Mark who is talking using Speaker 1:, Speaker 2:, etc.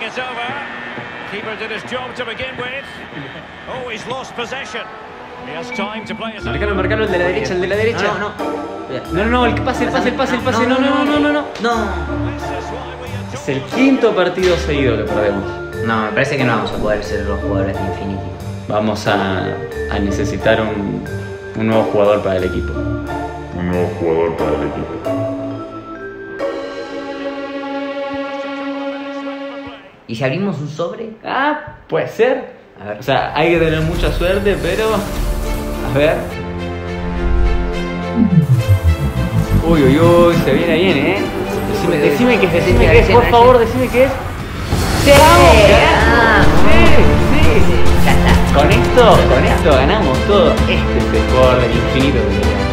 Speaker 1: Turning it over. Keeper did his job to begin with. Oh, he's lost possession. He has time to play his
Speaker 2: Marcalo, marcalo, el de la derecha, el de la derecha.
Speaker 3: No, no.
Speaker 2: No, no, no, el pase, el pase, el pase, el pase. No, no, no, no, no.
Speaker 3: No.
Speaker 1: Is
Speaker 2: Es el quinto partido seguido que perdemos.
Speaker 3: No, me parece que no vamos a poder ser los jugadores de Infinity.
Speaker 2: Vamos a, a necesitar un, un nuevo jugador para el equipo.
Speaker 4: Un nuevo jugador para el equipo.
Speaker 3: ¿Y si abrimos un sobre?
Speaker 2: Ah, puede ser.
Speaker 3: A ver.
Speaker 2: O sea, hay que tener mucha suerte, pero. A ver. Uy, uy, uy, se viene bien, ¿eh? Decime, decime que es, decime que es, por favor, decime que es. ¡Sí!
Speaker 3: Ah,
Speaker 2: ¡Sí! ¡Sí!
Speaker 3: Ya está.
Speaker 2: Con esto, con esto ganamos todo. Este es el del infinito que.